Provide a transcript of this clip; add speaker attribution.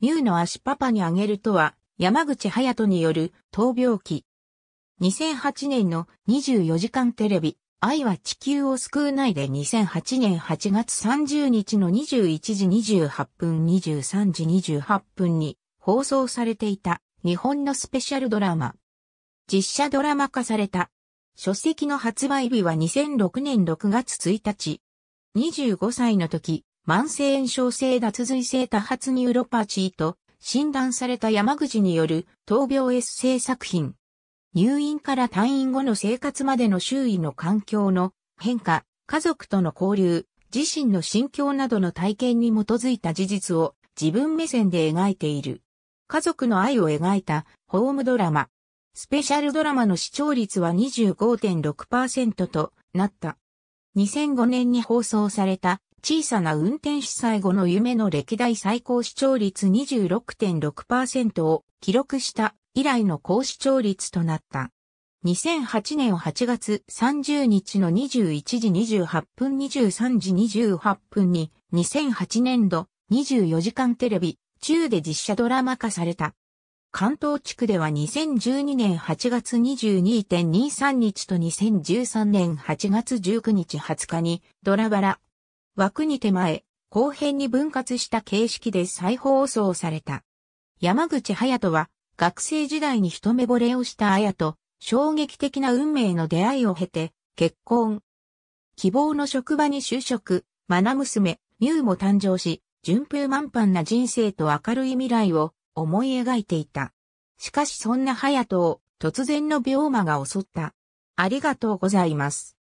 Speaker 1: ミュウの足パパにあげるとは、山口隼人による闘病記。2008年の24時間テレビ、愛は地球を救うないで2008年8月30日の21時28分23時28分に放送されていた日本のスペシャルドラマ。実写ドラマ化された。書籍の発売日は2006年6月1日。25歳の時、慢性炎症性脱髄性多発ニューロパチーと診断された山口による闘病エッセイ作品。入院から退院後の生活までの周囲の環境の変化、家族との交流、自身の心境などの体験に基づいた事実を自分目線で描いている。家族の愛を描いたホームドラマ。スペシャルドラマの視聴率は25.6%となった。2005年に放送された小さな運転手最後の夢の歴代最高視聴率26.6%を記録した以来の高視聴率となった。2008年8月30日の21時28分23時28分に2008年度24時間テレビ中で実写ドラマ化された。関東地区では2012年8月22.23日と2013年8月19日20日にドラバラ枠に手前後編に分割した形式で再放送された。山口隼人は学生時代に一目惚れをした綾と衝撃的な運命の出会いを経て結婚。希望の職場に就職、マナ娘、ミュウも誕生し、順風満帆な人生と明るい未来を思い描いていた。しかしそんな隼人を突然の病魔が襲った。ありがとうございます。